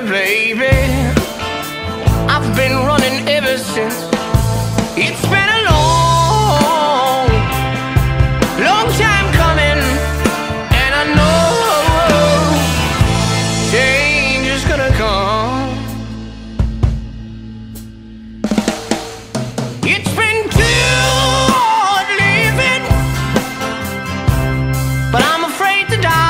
baby. I've been running ever since. It's been a long, long time coming, and I know change is gonna come. It's been too hard living, but I'm afraid to die.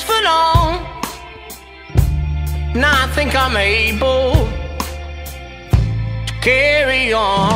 for long. Now I think I'm able to carry on.